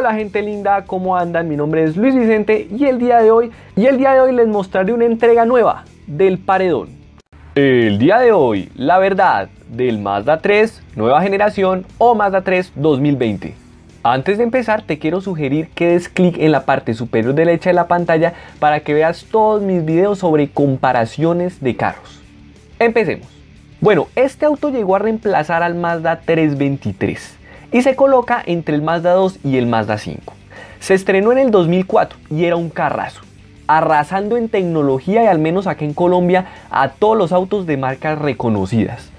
Hola gente linda, ¿cómo andan? Mi nombre es Luis Vicente y el día de hoy y el día de hoy les mostraré una entrega nueva del paredón. El día de hoy, la verdad del Mazda 3 nueva generación o Mazda 3 2020. Antes de empezar te quiero sugerir que des clic en la parte superior derecha de la pantalla para que veas todos mis videos sobre comparaciones de carros. Empecemos. Bueno, este auto llegó a reemplazar al Mazda 323 y se coloca entre el Mazda 2 y el Mazda 5. Se estrenó en el 2004 y era un carrazo, arrasando en tecnología y al menos aquí en Colombia a todos los autos de marcas reconocidas.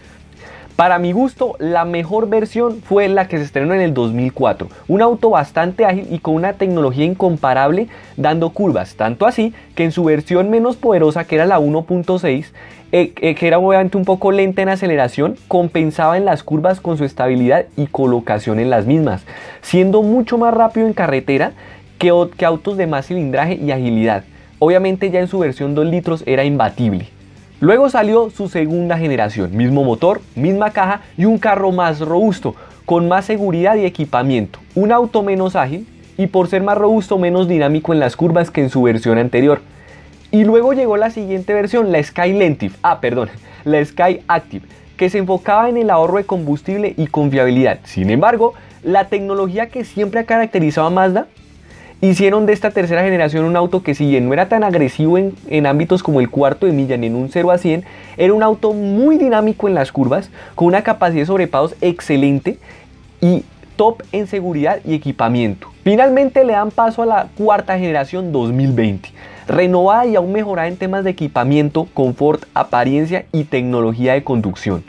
Para mi gusto, la mejor versión fue la que se estrenó en el 2004. Un auto bastante ágil y con una tecnología incomparable dando curvas. Tanto así que en su versión menos poderosa, que era la 1.6, eh, eh, que era obviamente un poco lenta en aceleración, compensaba en las curvas con su estabilidad y colocación en las mismas, siendo mucho más rápido en carretera que, que autos de más cilindraje y agilidad. Obviamente ya en su versión 2 litros era imbatible. Luego salió su segunda generación, mismo motor, misma caja y un carro más robusto, con más seguridad y equipamiento, un auto menos ágil y por ser más robusto menos dinámico en las curvas que en su versión anterior. Y luego llegó la siguiente versión, la Sky Lentive, ah perdón, la Sky Active, que se enfocaba en el ahorro de combustible y confiabilidad. Sin embargo, la tecnología que siempre ha caracterizado a Mazda hicieron de esta tercera generación un auto que si bien no era tan agresivo en, ámbitos como el cuarto de milla ni en un 0 a 100, era un auto muy dinámico en las curvas, con una capacidad de sobrepasos excelente y top en seguridad y equipamiento. Finalmente le dan paso a la cuarta generación 2020, renovada y aún mejorada en temas de equipamiento, confort, apariencia y tecnología de conducción.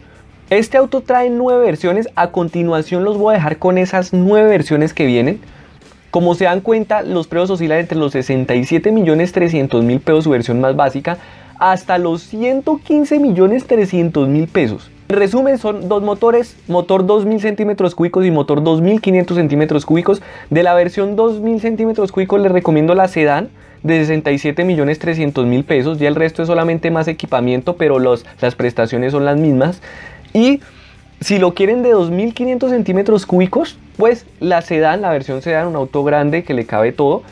Este auto trae nueve versiones, a continuación los voy a dejar con esas nueve versiones que vienen. Como se dan cuenta, los precios oscilan entre los 67 millones 300 mil pesos, su versión más básica, hasta los 115 millones 300 mil pesos. En resumen, son dos motores, motor 2000 centímetros cúbicos y motor 2500 centímetros cúbicos. De la versión 2000 centímetros cúbicos les recomiendo la sedán de 67 millones 300 mil pesos. Ya el resto es solamente más equipamiento, pero las prestaciones son las mismas. Y si lo quieren de 2500 centímetros cúbicos, pues la sedán, la versión sedán, un auto grande que le cabe todo,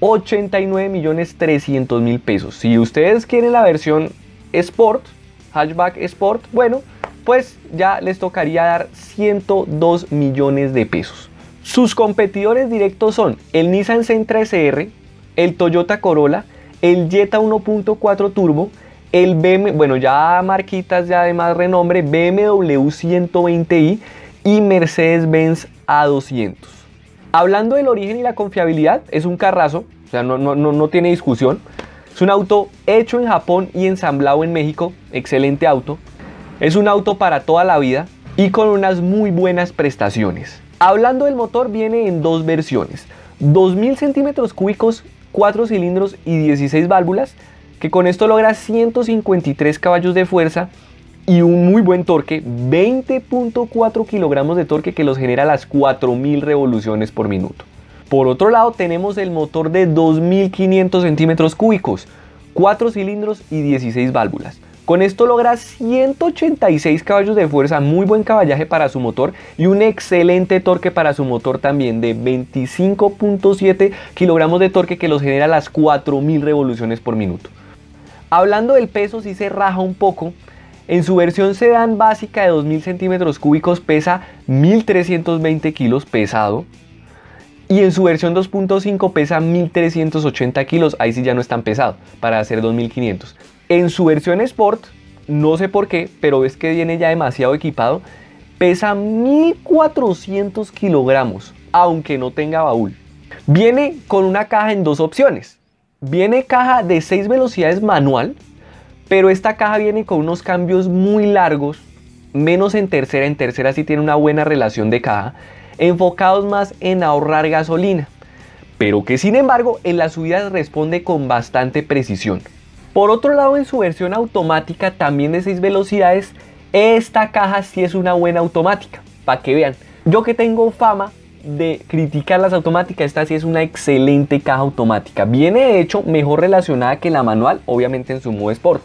89 millones 300 mil pesos. Si ustedes quieren la versión Sport, hatchback Sport, bueno, pues ya les tocaría dar 102 millones de pesos. Sus competidores directos son el Nissan Sentra SR, el Toyota Corolla, el Jetta 1.4 Turbo, el BMW, bueno, ya marquitas ya de más renombre, BMW 120i y Mercedes-Benz A200. Hablando del origen y la confiabilidad, es un carrazo, o sea, no, no, no tiene discusión. Es un auto hecho en Japón y ensamblado en México, excelente auto. Es un auto para toda la vida y con unas muy buenas prestaciones. Hablando del motor, viene en dos versiones: 2000 centímetros cúbicos, 4 cilindros y 16 válvulas que con esto logra 153 caballos de fuerza y un muy buen torque, 20.4 kilogramos de torque que los genera las 4000 revoluciones por minuto. Por otro lado tenemos el motor de 2500 centímetros cúbicos, 4 cilindros y 16 válvulas. Con esto logra 186 caballos de fuerza, muy buen caballaje para su motor y un excelente torque para su motor también de 25.7 kilogramos de torque que los genera las 4000 revoluciones por minuto. Hablando del peso, sí se raja un poco. En su versión sedán básica de 2000 centímetros cúbicos pesa 1320 kilos pesado. Y en su versión 2.5 pesa 1380 kilos. Ahí sí ya no es tan pesado para hacer 2500. En su versión Sport, no sé por qué, pero es que viene ya demasiado equipado. Pesa 1400 kilogramos, aunque no tenga baúl. Viene con una caja en dos opciones. Viene caja de 6 velocidades manual, pero esta caja viene con unos cambios muy largos, menos en tercera, en tercera sí tiene una buena relación de caja, enfocados más en ahorrar gasolina, pero que sin embargo en las subidas responde con bastante precisión. Por otro lado, en su versión automática también de 6 velocidades, esta caja sí es una buena automática, para que vean. Yo que tengo fama de criticar las automáticas, esta sí es una excelente caja automática. Viene de hecho mejor relacionada que la manual, obviamente en su modo Sport.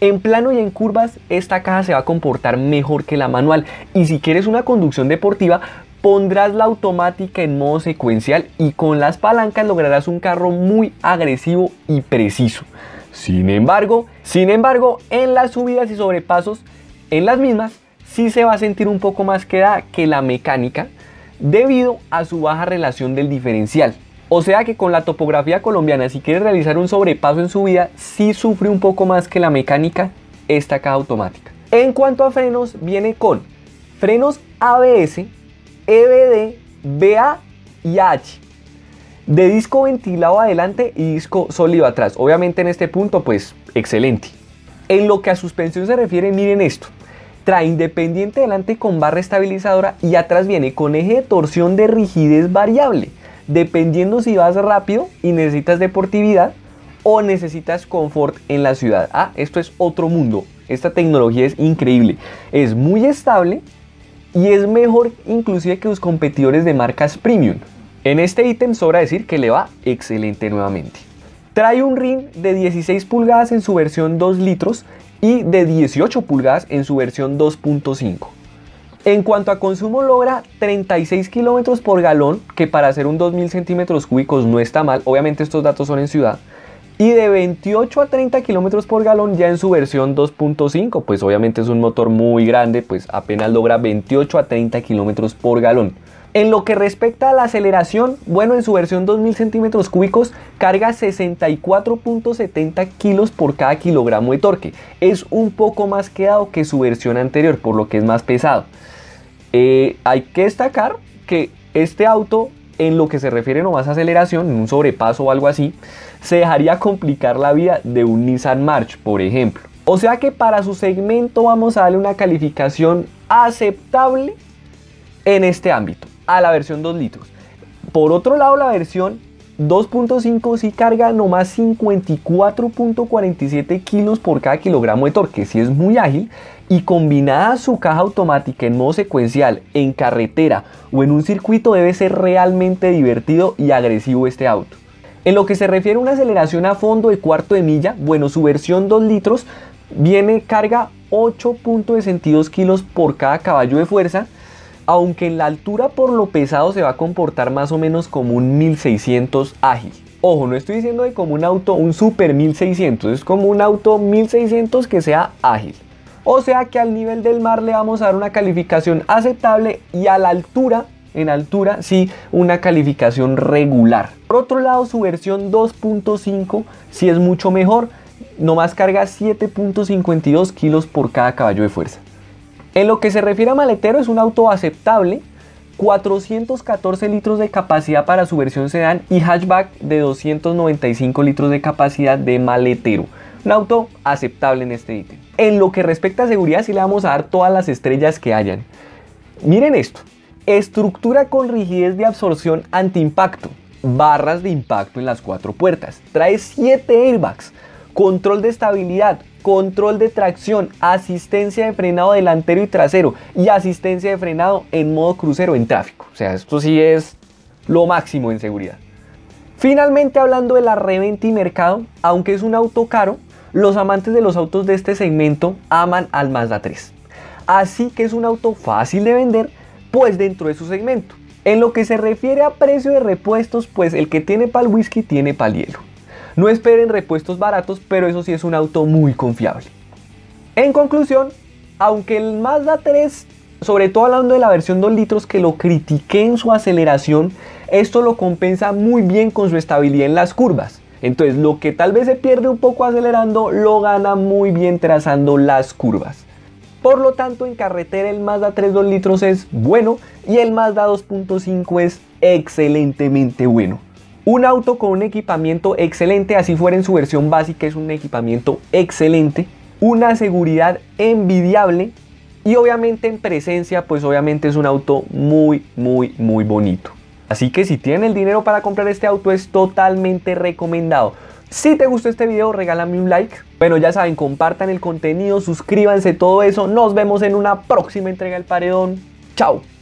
En plano y en curvas, esta caja se va a comportar mejor que la manual. Y si quieres una conducción deportiva, pondrás la automática en modo secuencial y con las palancas lograrás un carro muy agresivo y preciso. Sin embargo, sin embargo, en las subidas y sobrepasos, en las mismas, sí se va a sentir un poco más queda que la mecánica debido a su baja relación del diferencial. O sea que con la topografía colombiana, si quieres realizar un sobrepaso en subida, sí sufre un poco más que la mecánica esta caja automática. En cuanto a frenos, viene con frenos ABS, EBD, BA y H. De disco ventilado adelante y disco sólido atrás. Obviamente en este punto, pues excelente. En lo que a suspensión se refiere, miren esto. Trae independiente delante con barra estabilizadora y atrás viene con eje de torsión de rigidez variable. Dependiendo si vas rápido y necesitas deportividad o necesitas confort en la ciudad. Ah, esto es otro mundo. Esta tecnología es increíble. Es muy estable y es mejor inclusive que los competidores de marcas premium. En este ítem sobra decir que le va excelente nuevamente. Trae un ring de 16 pulgadas en su versión 2 litros y de 18 pulgadas en su versión 2.5. En cuanto a consumo logra 36 kilómetros por galón, que para hacer un 2000 centímetros cúbicos no está mal, obviamente estos datos son en ciudad, y de 28 a 30 kilómetros por galón ya en su versión 2.5, pues obviamente es un motor muy grande, pues apenas logra 28 a 30 kilómetros por galón. En lo que respecta a la aceleración, bueno, en su versión 2000 centímetros cúbicos carga 64.70 kilos por cada kilogramo de torque. Es un poco más quedado que su versión anterior, por lo que es más pesado. Eh, hay que destacar que este auto, en lo que se refiere nomás a aceleración, un sobrepaso o algo así, se dejaría complicar la vida de un Nissan March, por ejemplo. O sea que para su segmento vamos a darle una calificación aceptable en este ámbito, a la versión 2 litros. Por otro lado, la versión 2.5 sí carga nomás 54.47 kilos por cada kilogramo de torque, sí es muy ágil y combinada su caja automática en modo secuencial, en carretera o en un circuito debe ser realmente divertido y agresivo este auto. En lo que se refiere a una aceleración a fondo de cuarto de milla, bueno, su versión 2 litros viene carga 8.62 kilos por cada caballo de fuerza, aunque en la altura por lo pesado se va a comportar más o menos como un 1600 ágil. Ojo, no estoy diciendo de como un auto, un super 1600, es como un auto 1600 que sea ágil. O sea que al nivel del mar le vamos a dar una calificación aceptable y a la altura en altura, sí, una calificación regular. Por otro lado, su versión 2.5 sí es mucho mejor, nomás carga 7.52 kilos por cada caballo de fuerza. En lo que se refiere a maletero, es un auto aceptable, 414 litros de capacidad para su versión sedán y hatchback de 295 litros de capacidad de maletero. Un auto aceptable en este ítem. En lo que respecta a seguridad, sí le vamos a dar todas las estrellas que hayan. Miren esto, Estructura con rigidez de absorción antiimpacto. Barras de impacto en las cuatro puertas. Trae 7 airbags. Control de estabilidad, control de tracción, asistencia de frenado delantero y trasero y asistencia de frenado en modo crucero en tráfico. O sea, esto sí es lo máximo en seguridad. Finalmente hablando de la reventa y mercado, aunque es un auto caro, los amantes de los autos de este segmento aman al Mazda 3. Así que es un auto fácil de vender pues dentro de su segmento. En lo que se refiere a precio de repuestos, pues el que tiene para el whisky tiene para el hielo. No esperen repuestos baratos, pero eso sí es un auto muy confiable. En conclusión, aunque el Mazda 3, sobre todo hablando de la versión 2 litros que lo critiqué en su aceleración, esto lo compensa muy bien con su estabilidad en las curvas. Entonces lo que tal vez se pierde un poco acelerando, lo gana muy bien trazando las curvas. Por lo tanto, en carretera el Mazda 3 2 litros es bueno y el Mazda 2.5 es excelentemente bueno. Un auto con un equipamiento excelente, así fuera en su versión básica, es un equipamiento excelente. Una seguridad envidiable y obviamente en presencia, pues obviamente es un auto muy, muy, muy bonito. Así que si tienen el dinero para comprar este auto es totalmente recomendado. Si te gustó este video, regálame un like. Bueno, ya saben, compartan el contenido, suscríbanse, todo eso. Nos vemos en una próxima entrega del Paredón. Chao.